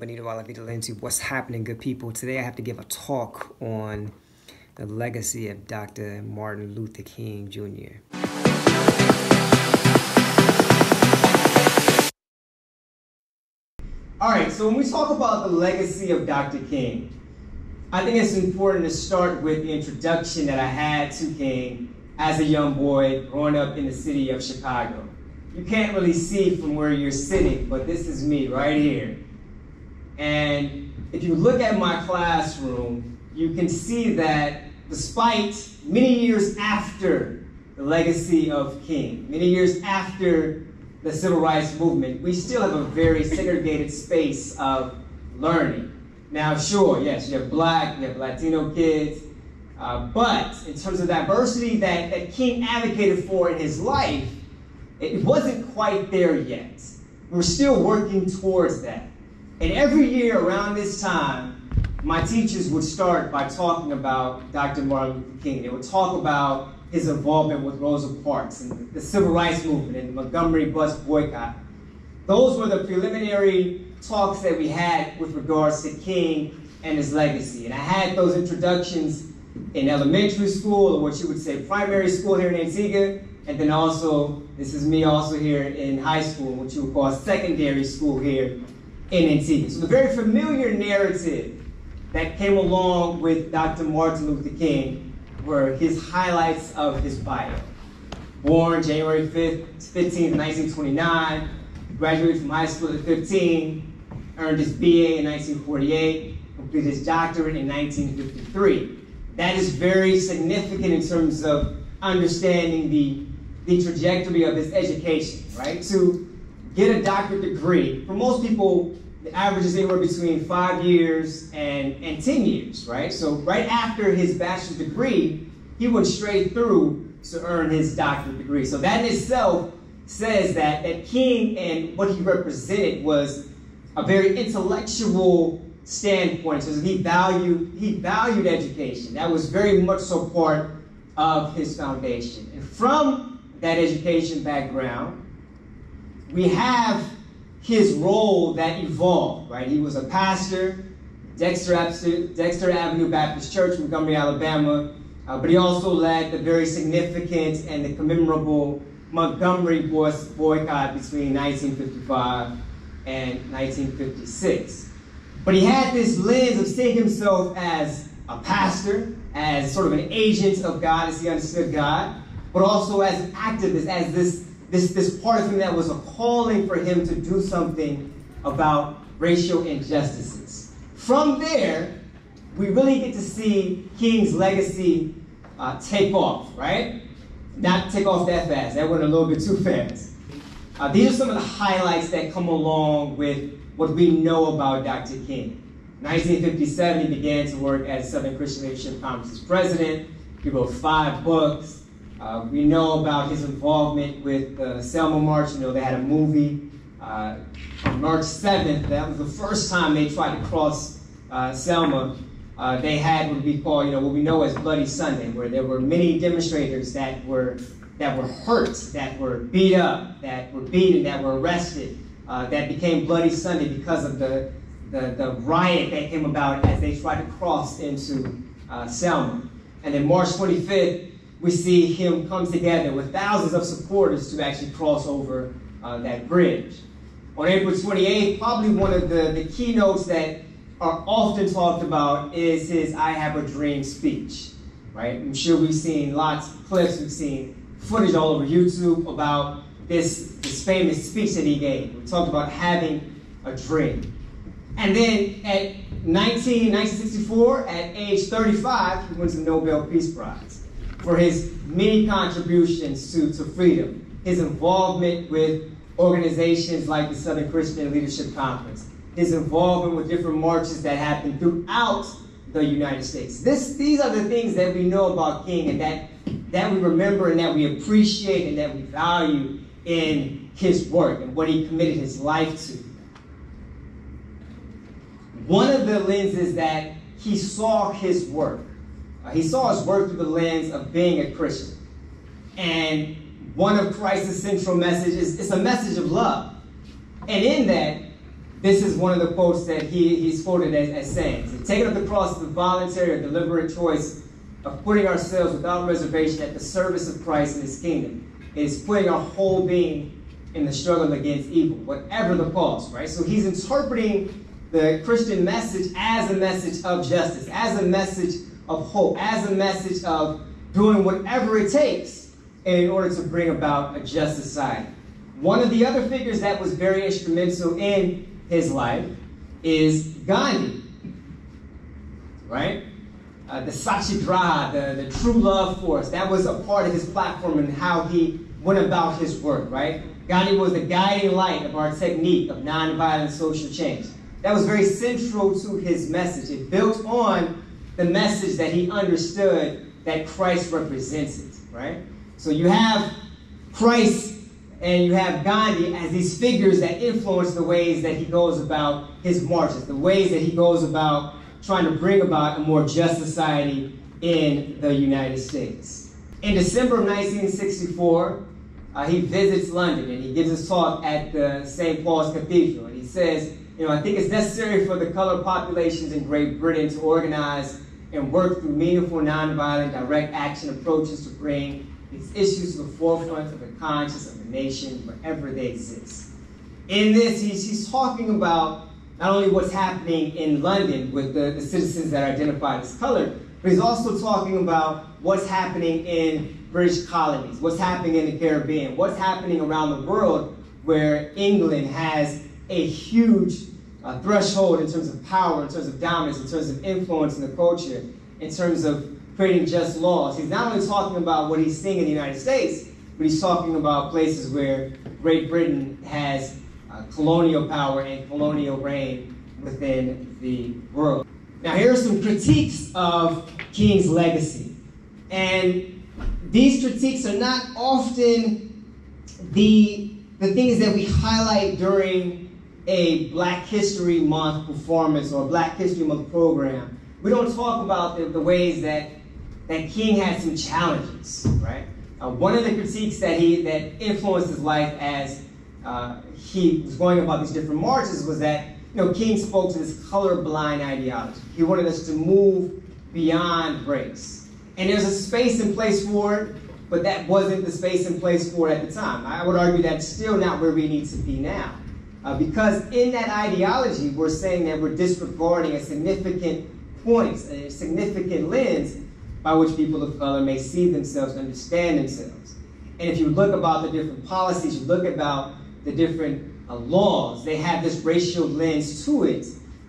Benito Lindsay. What's happening, good people? Today I have to give a talk on the legacy of Dr. Martin Luther King Jr. All right, so when we talk about the legacy of Dr. King, I think it's important to start with the introduction that I had to King as a young boy growing up in the city of Chicago. You can't really see from where you're sitting, but this is me right here. And if you look at my classroom, you can see that despite many years after the legacy of King, many years after the civil rights movement, we still have a very segregated space of learning. Now, sure, yes, you have black, you have Latino kids, uh, but in terms of diversity that, that King advocated for in his life, it wasn't quite there yet. We're still working towards that. And every year around this time, my teachers would start by talking about Dr. Martin Luther King. They would talk about his involvement with Rosa Parks and the civil rights movement and the Montgomery bus boycott. Those were the preliminary talks that we had with regards to King and his legacy. And I had those introductions in elementary school, or what you would say primary school here in Antigua, and then also, this is me also here in high school, what you would call secondary school here in Antigua. So the very familiar narrative that came along with Dr. Martin Luther King were his highlights of his bio. Born January 5th, 15th, 1929, graduated from high school at 15, earned his BA in 1948, completed his doctorate in 1953. That is very significant in terms of understanding the, the trajectory of his education, right? To get a doctorate degree, for most people, the average is anywhere between five years and, and 10 years, right? So right after his bachelor's degree, he went straight through to earn his doctorate degree. So that in itself says that, that King and what he represented was a very intellectual standpoint. So he valued, he valued education. That was very much so part of his foundation. And from that education background, we have his role that evolved, right? He was a pastor, Dexter, Dexter Avenue Baptist Church, Montgomery, Alabama, uh, but he also led the very significant and the commemorable Montgomery boycott between 1955 and 1956. But he had this lens of seeing himself as a pastor, as sort of an agent of God, as he understood God, but also as an activist, as this this, this part of him that was a calling for him to do something about racial injustices. From there, we really get to see King's legacy uh, take off, right? Not take off that fast. That went a little bit too fast. Uh, these are some of the highlights that come along with what we know about Dr. King. 1957, he began to work as Southern Christian Leadership Conference's president. He wrote five books. Uh, we know about his involvement with the uh, Selma March. You know, they had a movie uh, on March 7th. That was the first time they tried to cross uh, Selma. Uh, they had what we call, you know, what we know as Bloody Sunday, where there were many demonstrators that were that were hurt, that were beat up, that were beaten, that were arrested, uh, that became Bloody Sunday because of the, the, the riot that came about as they tried to cross into Selma. And then March 25th, we see him come together with thousands of supporters to actually cross over uh, that bridge. On April 28th, probably one of the, the keynotes that are often talked about is his I Have a Dream speech, right? I'm sure we've seen lots of clips, we've seen footage all over YouTube about this, this famous speech that he gave. We talked about having a dream. And then at 19, 1964, at age 35, he wins the Nobel Peace Prize for his many contributions to, to freedom, his involvement with organizations like the Southern Christian Leadership Conference, his involvement with different marches that happened throughout the United States. This, these are the things that we know about King and that, that we remember and that we appreciate and that we value in his work and what he committed his life to. One of the lenses that he saw his work uh, he saw his work through the lens of being a Christian. And one of Christ's central messages is a message of love. And in that, this is one of the quotes that he, he's quoted as, as saying. Taking up the cross is a voluntary or deliberate choice of putting ourselves without reservation at the service of Christ and his kingdom. It is putting our whole being in the struggle against evil, whatever the cost, right? So he's interpreting the Christian message as a message of justice, as a message of hope, as a message of doing whatever it takes in order to bring about a just society. One of the other figures that was very instrumental in his life is Gandhi, right? Uh, the Satyagraha, the, the true love force, that was a part of his platform and how he went about his work, right? Gandhi was the guiding light of our technique of nonviolent social change. That was very central to his message. It built on the message that he understood that Christ represented, right? So you have Christ and you have Gandhi as these figures that influence the ways that he goes about his marches, the ways that he goes about trying to bring about a more just society in the United States. In December of 1964, uh, he visits London and he gives a talk at the St. Paul's Cathedral. And he says, you know, I think it's necessary for the colored populations in Great Britain to organize and work through meaningful, nonviolent, direct action approaches to bring these issues to the forefront of the conscience of the nation wherever they exist. In this, he's, he's talking about not only what's happening in London with the, the citizens that are identified as colored, but he's also talking about what's happening in British colonies, what's happening in the Caribbean, what's happening around the world where England has a huge threshold in terms of power, in terms of dominance, in terms of influence in the culture, in terms of creating just laws. He's not only talking about what he's seeing in the United States, but he's talking about places where Great Britain has uh, colonial power and colonial reign within the world. Now, here are some critiques of King's legacy. And these critiques are not often the, the things that we highlight during a Black History Month performance or a Black History Month program. We don't talk about the, the ways that, that King had some challenges, right? Uh, one of the critiques that he that influenced his life as uh, he was going about these different marches was that you know King spoke to this colorblind ideology. He wanted us to move beyond race, and there's a space and place for it, but that wasn't the space and place for it at the time. I would argue that's still not where we need to be now. Uh, because in that ideology, we're saying that we're disregarding a significant point, a significant lens by which people of color may see themselves, understand themselves. And if you look about the different policies, you look about the different uh, laws, they have this racial lens to it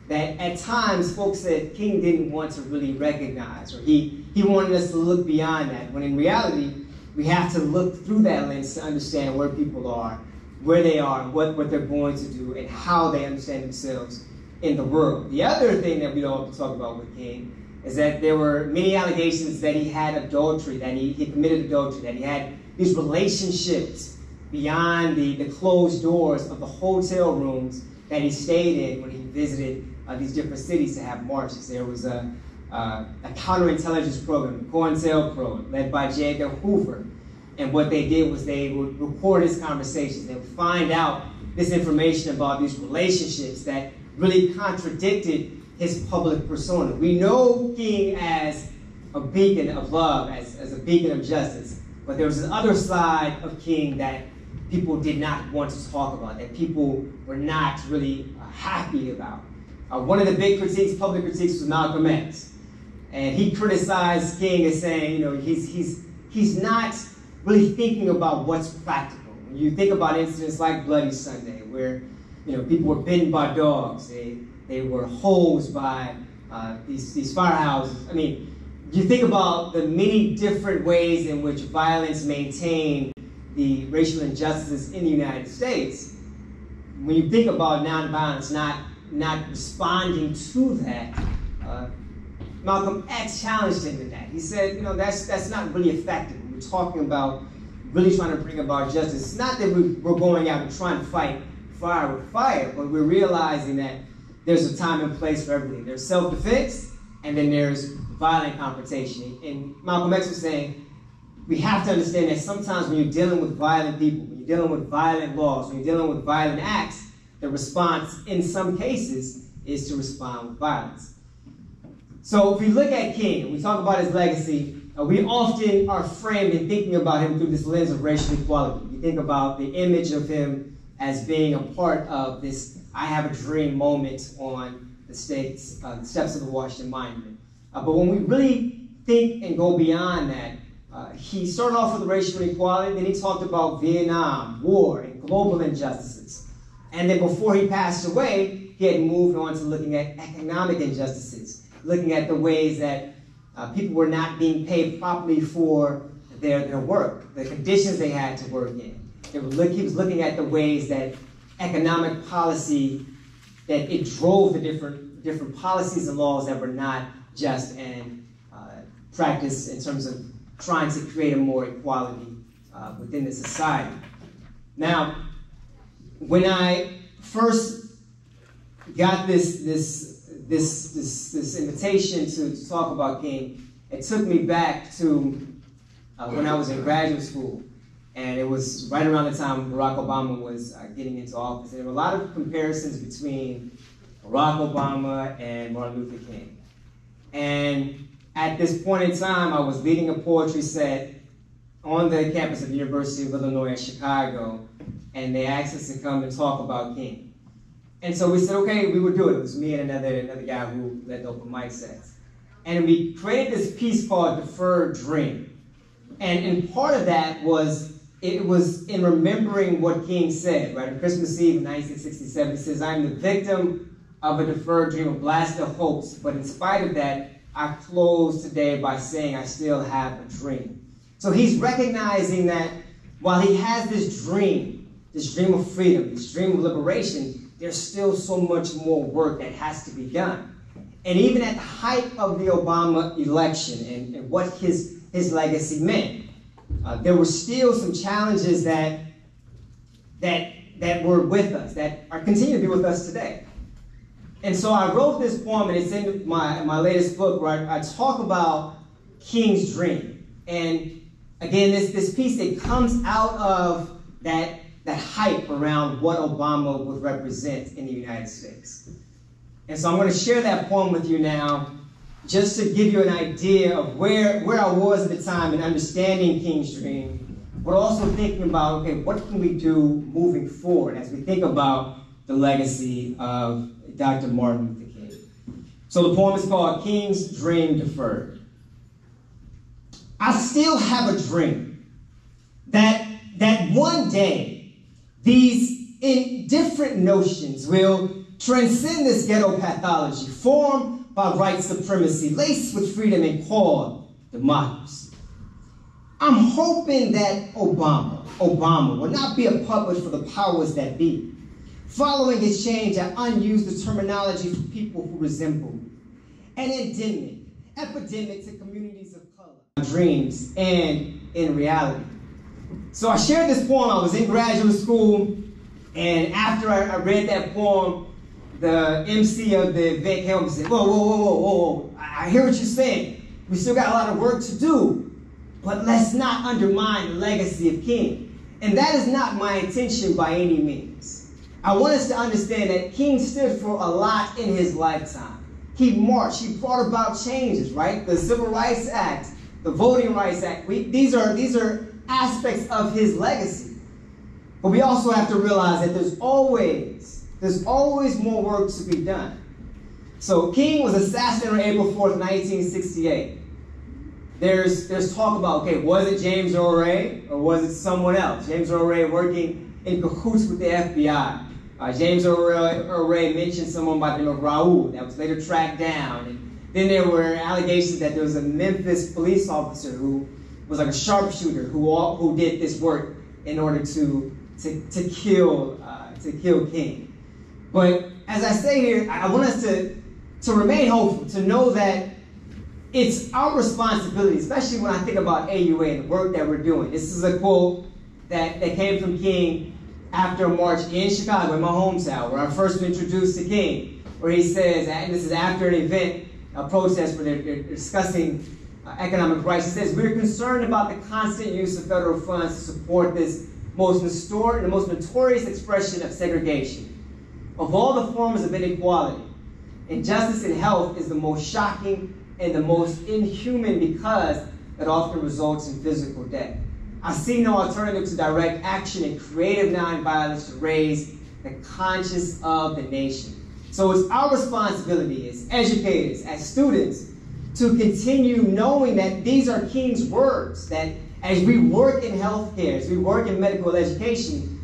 that at times folks said King didn't want to really recognize, or he, he wanted us to look beyond that, when in reality, we have to look through that lens to understand where people are where they are, what, what they're going to do, and how they understand themselves in the world. The other thing that we don't have to talk about with King is that there were many allegations that he had adultery, that he, he committed adultery, that he had these relationships beyond the, the closed doors of the hotel rooms that he stayed in when he visited uh, these different cities to have marches. There was a, uh, a counterintelligence program, the COINTELPRO, led by J. Edgar Hoover, and what they did was they would record his conversations. They would find out this information about these relationships that really contradicted his public persona. We know King as a beacon of love, as, as a beacon of justice. But there was an other side of King that people did not want to talk about, that people were not really uh, happy about. Uh, one of the big critiques, public critiques, was Malcolm X. And he criticized King as saying, you know, he's, he's, he's not really thinking about what's practical. When you think about incidents like Bloody Sunday, where you know people were bitten by dogs, they they were hosed by uh, these these firehouses. I mean, you think about the many different ways in which violence maintained the racial injustices in the United States. When you think about nonviolence, not not responding to that. Uh, Malcolm X challenged him in that. He said, you know, that's that's not really effective talking about really trying to bring about justice. It's not that we, we're going out and trying to fight fire with fire, but we're realizing that there's a time and place for everything. There's self-defense, and then there's violent confrontation. And Malcolm X was saying, we have to understand that sometimes when you're dealing with violent people, when you're dealing with violent laws, when you're dealing with violent acts, the response in some cases is to respond with violence. So if we look at King, we talk about his legacy, we often are framed in thinking about him through this lens of racial equality. We think about the image of him as being a part of this I have a dream moment on the, states, uh, the steps of the Washington Monument. Uh, but when we really think and go beyond that, uh, he started off with racial inequality, then he talked about Vietnam, war, and global injustices. And then before he passed away, he had moved on to looking at economic injustices, looking at the ways that uh, people were not being paid properly for their, their work, the conditions they had to work in. Look, he was looking at the ways that economic policy, that it drove the different, different policies and laws that were not just and uh, practiced in terms of trying to create a more equality uh, within the society. Now, when I first got this, this, this, this, this invitation to, to talk about King, it took me back to uh, when I was in graduate school. And it was right around the time Barack Obama was uh, getting into office. And there were a lot of comparisons between Barack Obama and Martin Luther King. And at this point in time, I was leading a poetry set on the campus of the University of Illinois at Chicago, and they asked us to come and talk about King. And so we said, okay, we would do it. It was me and another, another guy who led the open mic sets. And we created this piece called Deferred Dream. And, and part of that was, it was in remembering what King said, right? On Christmas Eve in 1967, he says, I'm the victim of a deferred dream, a blast of hopes, but in spite of that, I close today by saying I still have a dream. So he's recognizing that while he has this dream, this dream of freedom, this dream of liberation, there's still so much more work that has to be done. And even at the height of the Obama election and, and what his, his legacy meant, uh, there were still some challenges that, that, that were with us, that are continue to be with us today. And so I wrote this poem, and it's in my, my latest book where I, I talk about King's dream. And again, this, this piece, it comes out of that, that hype around what Obama would represent in the United States. And so I'm going to share that poem with you now, just to give you an idea of where, where I was at the time in understanding King's dream, but also thinking about, okay, what can we do moving forward as we think about the legacy of Dr. Martin Luther King. So the poem is called King's Dream Deferred. I still have a dream that, that one day these indifferent notions will transcend this ghetto pathology formed by white supremacy, laced with freedom and called democracy. I'm hoping that Obama, Obama will not be a puppet for the powers that be Following his change, I unused the terminology for people who resemble an endemic, epidemic to communities of color, dreams, and in reality. So I shared this poem. I was in graduate school, and after I, I read that poem, the MC of the event and said, whoa, whoa, whoa, whoa, whoa, I hear what you're saying. We still got a lot of work to do, but let's not undermine the legacy of King. And that is not my intention by any means. I want us to understand that King stood for a lot in his lifetime. He marched, he brought about changes, right? The Civil Rights Act, the Voting Rights Act. We, these, are, these are aspects of his legacy. But we also have to realize that there's always, there's always more work to be done. So King was assassinated on April 4th, 1968. There's, there's talk about, okay, was it James Earl Ray or was it someone else? James Earl Ray working in cahoots with the FBI. Uh, James Earl Ray mentioned someone by the name of Raul that was later tracked down. And then there were allegations that there was a Memphis police officer who was like a sharpshooter who all, who did this work in order to to, to kill uh, to kill King. But as I say here, I want us to to remain hopeful, to know that it's our responsibility, especially when I think about AUA and the work that we're doing. This is a quote that, that came from King after a march in Chicago, in my hometown, where I first introduced to King, where he says, and this is after an event, a protest where they're, they're discussing economic says, we're concerned about the constant use of federal funds to support this most and most notorious expression of segregation. Of all the forms of inequality, injustice in health is the most shocking and the most inhuman because it often results in physical death. I see no alternative to direct action and creative nonviolence to raise the conscience of the nation. So it's our responsibility as educators, as students, to continue knowing that these are King's words, that as we work in healthcare, as we work in medical education,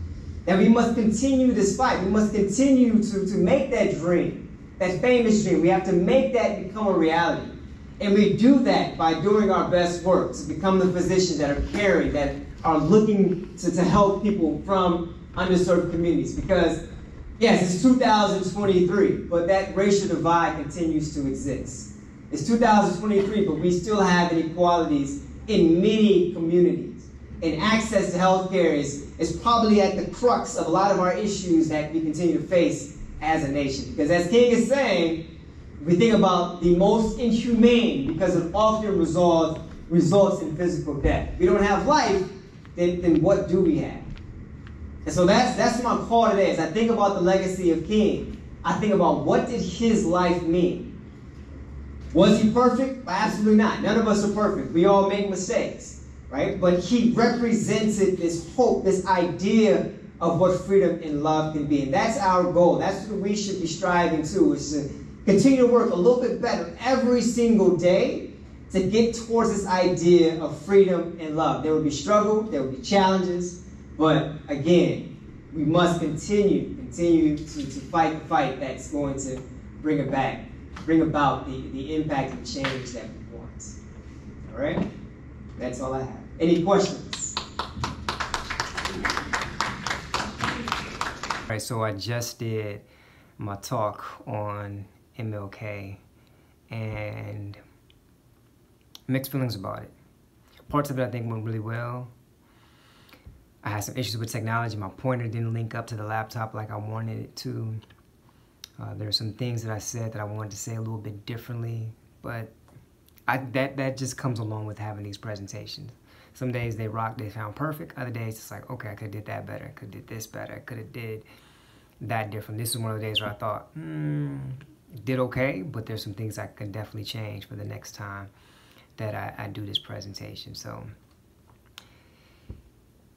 that we must continue this fight. We must continue to, to make that dream, that famous dream. We have to make that become a reality. And we do that by doing our best work to become the physicians that are caring, that are looking to, to help people from underserved communities. Because, yes, it's 2023, but that racial divide continues to exist. It's 2023, but we still have inequalities in many communities. And access to healthcare is, is probably at the crux of a lot of our issues that we continue to face as a nation. Because as King is saying, we think about the most inhumane because it often results, results in physical death. If we don't have life, then, then what do we have? And so that's that's my call today. As I think about the legacy of King, I think about what did his life mean? Was he perfect? Absolutely not. None of us are perfect. We all make mistakes, right? But he represented this hope, this idea of what freedom and love can be. And that's our goal. That's what we should be striving to, is to continue to work a little bit better every single day to get towards this idea of freedom and love. There will be struggle, there will be challenges, but again, we must continue, continue to, to fight the fight that's going to bring it back, bring about the, the impact and change that we want. All right? That's all I have. Any questions? All right, so I just did my talk on MLK and mixed feelings about it. Parts of it I think went really well. I had some issues with technology. My pointer didn't link up to the laptop like I wanted it to. Uh, there are some things that I said that I wanted to say a little bit differently, but I, that, that just comes along with having these presentations. Some days they rock, they sound perfect. Other days it's like, okay, I could have did that better. I could have did this better. I could have did that different. This is one of the days where I thought, hmm, did okay, but there's some things I can definitely change for the next time that I, I do this presentation. So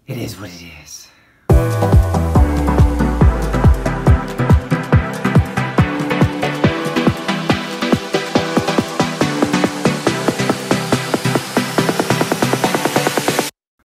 it is what it is.